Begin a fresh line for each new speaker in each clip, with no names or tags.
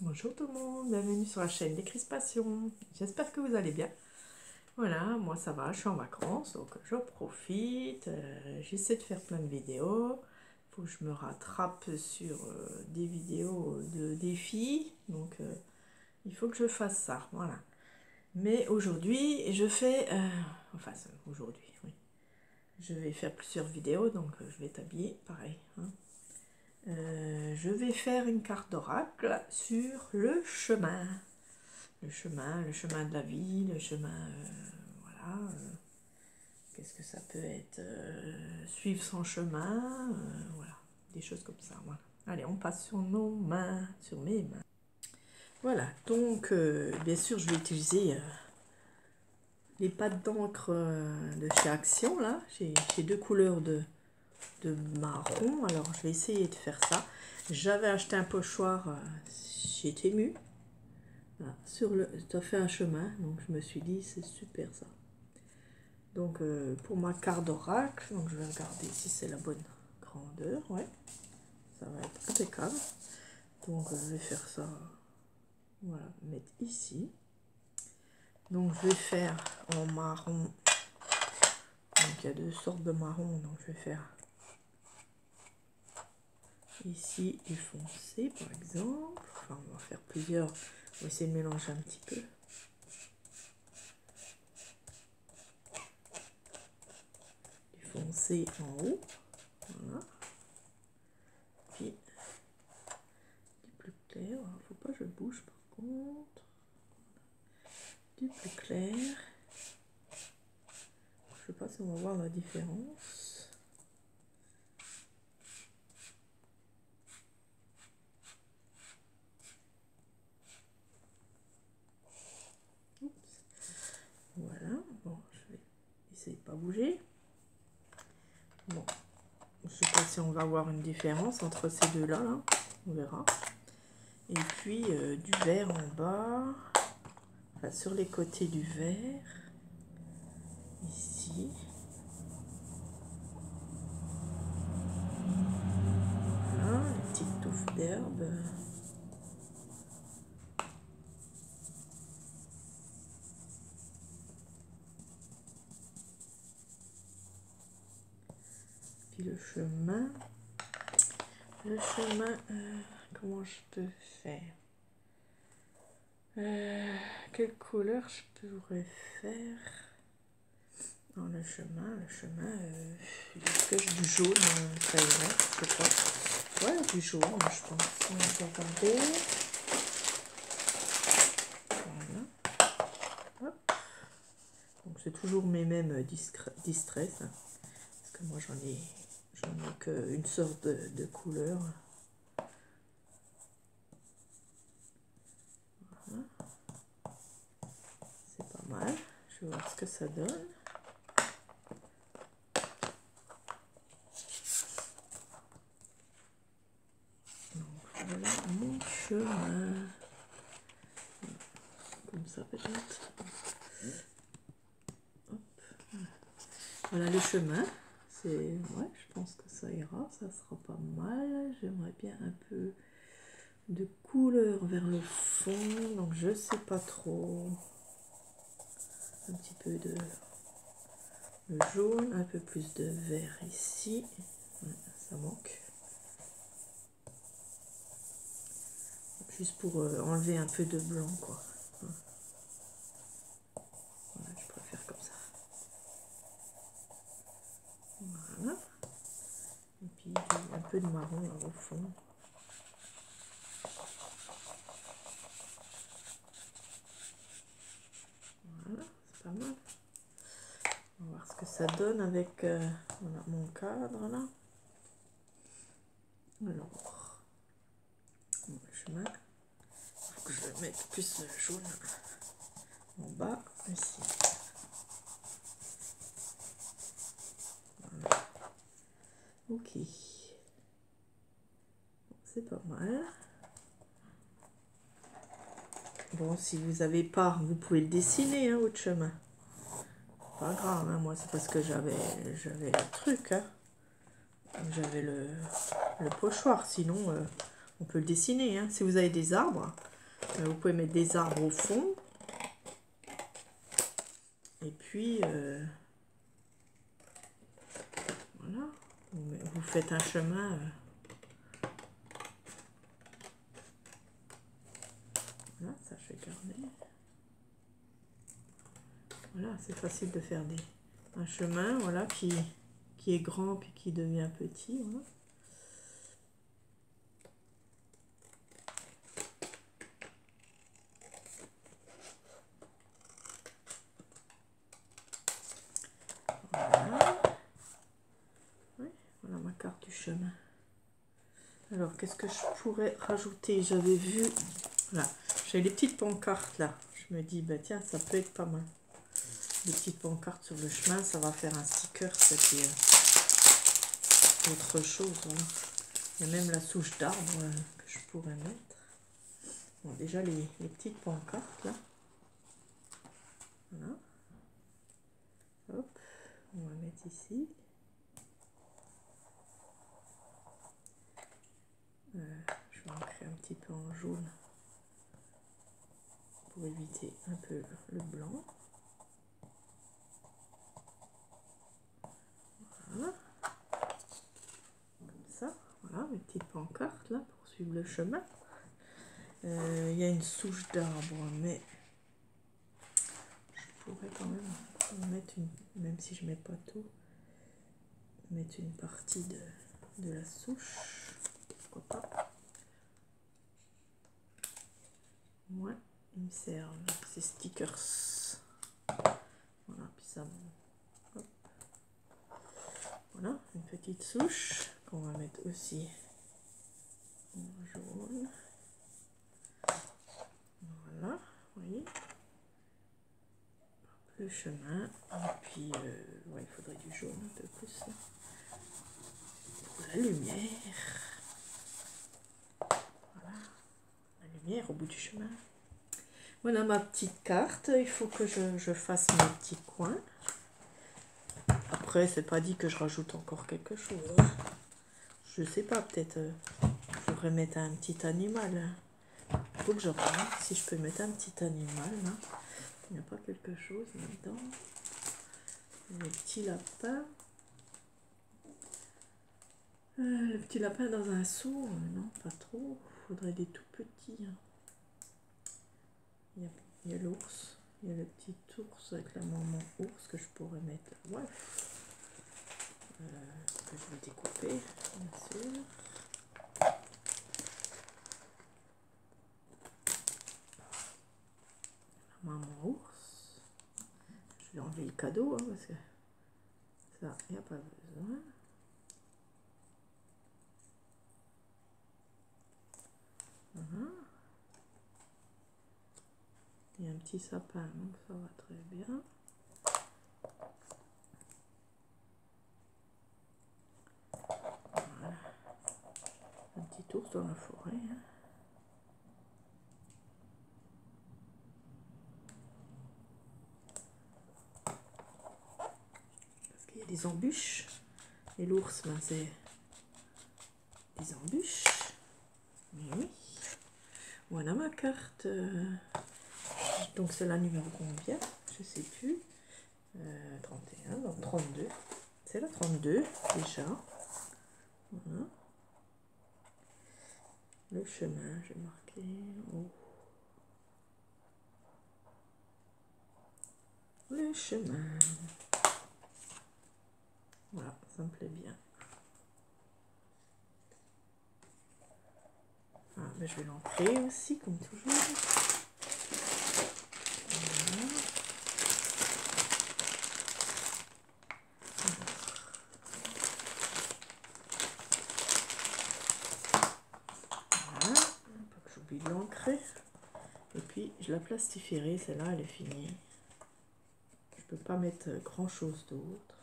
Bonjour tout le monde, bienvenue sur la chaîne des crispations. J'espère que vous allez bien. Voilà, moi ça va, je suis en vacances, donc je profite. euh, J'essaie de faire plein de vidéos. Il faut que je me rattrape sur euh, des vidéos de défis. Donc euh, il faut que je fasse ça, voilà. Mais aujourd'hui, je fais... enfin, aujourd'hui, oui. Je vais faire plusieurs vidéos, donc je vais t'habiller, pareil. hein. Euh, je vais faire une carte d'oracle sur le chemin. Le chemin, le chemin de la vie, le chemin, euh, voilà. euh, Qu'est-ce que ça peut être Suivre son chemin, voilà. Des choses comme ça. Allez, on passe sur nos mains, sur mes mains. Voilà, donc, bien sûr, je vais utiliser les pâtes d'encre de chez Action, là. J'ai deux couleurs de, de marron. Alors, je vais essayer de faire ça. J'avais acheté un pochoir euh, chez Temu. Voilà, sur le, ça fait un chemin, donc je me suis dit, c'est super ça. Donc, euh, pour ma carte d'oracle, donc je vais regarder si c'est la bonne grandeur. Ouais, ça va être impeccable. Donc, euh, je vais faire ça, voilà, mettre ici. Donc, je vais faire en marron. Donc, il y a deux sortes de marron, donc je vais faire ici du foncé par exemple. Enfin, on va faire plusieurs. On va essayer de mélanger un petit peu. Du foncé en haut. Voilà. Puis du plus clair. Alors, faut pas que je bouge par contre. Du plus clair. Je sais pas si on va voir la différence. Voilà, bon, je vais essayer de pas bouger. Bon, je sais pas si on avoir une différence entre ces deux-là, là. on verra. Et puis euh, du vert en bas, enfin sur les côtés du vert, ici. Voilà, une petite touffe d'herbe. Le chemin. Le chemin, euh, comment je peux faire? Euh, Quelle couleur je pourrais faire? Dans le chemin Le chemin, euh, du jaune Ça irait, je pas. Ouais, du jaune, je pense. On va regarder. Voilà. Hop. Donc c'est toujours mes mêmes distress. hein. Parce que moi j'en ai j'en ai qu'une sorte de, de couleur. Voilà. C'est pas mal. Je vais voir ce que ça donne. Donc voilà mon chemin. Comme ça peut-être. Voilà le chemin. C'est ouais, ça ira, ça sera pas mal. J'aimerais bien un peu de couleur vers le fond, donc je sais pas trop. Un petit peu de jaune, un peu plus de vert ici. Ça manque. Juste pour euh, enlever un peu de blanc, quoi. Voilà, je préfère comme ça. Voilà. Et puis du- un peu de marron là au fond. Voilà, c'est pas mal. On va voir ce que ça donne avec euh, voilà, mon cadre là. Alors, le que je mette plus le jaune en bas ici. Ok. Pas mal. Bon, si vous avez pas, vous pouvez le dessiner, hein, votre chemin. Pas grave, hein, moi c'est parce que j'avais j'avais le truc, hein. J'avais le, le pochoir, sinon euh, on peut le dessiner. Hein. Si vous avez des arbres, euh, vous pouvez mettre des arbres au fond. Et puis, euh, voilà, vous faites un chemin. Euh. Voilà, ça je vais garder. Voilà, c'est facile de faire des, un chemin, voilà, qui, qui est grand puis qui devient petit, voilà. Alors, qu'est-ce que je pourrais rajouter? J'avais vu, voilà, j'ai les petites pancartes là. Je me dis, bah tiens, ça peut être pas mal. Les petites pancartes sur le chemin, ça va faire un sticker, qui est autre chose. Il y a même la souche d'arbre euh, que je pourrais mettre. Bon, déjà les, petites pancartes là. Voilà. On va mettre ici. Euh, je vais ancrer un petit peu en jaune éviter un peu le blanc. Voilà. Comme ça. Voilà mes petites pancartes là pour suivre le chemin. Euh, il y a une souche d'arbre, mais je pourrais quand même mettre une, même si je mets pas tout, mettre une partie de, de la souche. Moi, me servent ces stickers. Voilà, puis ça. Voilà, une petite souche qu'on va mettre aussi en jaune. Voilà, voyez. Le chemin. Et puis, euh, il faudrait du jaune un peu plus. Pour la lumière. au bout du chemin. Voilà ma petite carte. Il faut que je, fasse mes petits coins. Après, c'est pas dit que je rajoute encore quelque chose. Je sais pas, peut-être euh, je pourrais mettre un petit animal. Il faut que je regarde si je peux mettre un petit animal. Il n'y a pas quelque chose là-dedans. Le petit lapin. Euh, le petit lapin dans un seau, euh, non, pas trop. Il faudrait des tout petits. Hein. Il y a, l'ours. Il y a le petit ours avec la maman ours que je pourrais mettre. Ouais. Euh, que je vais découper, bien sûr. La maman ours. Je vais enlever le cadeau hein, parce que ça, il n'y a pas besoin. Y a un petit sapin, donc ça va très bien. Voilà. Un petit ours dans la forêt. Hein. Parce qu'il y a des embûches. Et l'ours, ben, c'est des embûches. oui. Voilà ma carte. Donc c'est la combien? Je sais plus. 31, euh, donc 32. C'est la 32 déjà. Le chemin, j'ai marqué. Le chemin. Voilà, ça me plaît bien. Ah, je vais l'entrer aussi, comme toujours. Et puis, je la plastifierai. Celle-là, elle est finie. Je peux pas mettre grand chose d'autre.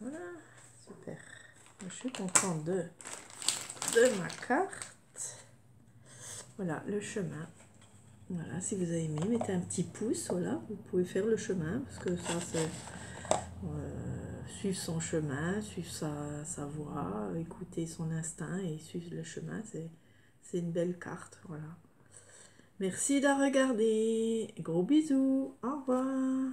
Voilà, super. Je suis contente de ma carte. Voilà, le chemin. Voilà, si vous avez aimé, mettez un petit pouce, voilà, vous pouvez faire le chemin, parce que ça, c'est euh, suivre son chemin, suivre sa, sa voie, écouter son instinct et suivre le chemin, c'est une belle carte, voilà. Merci de regarder, gros bisous, au revoir.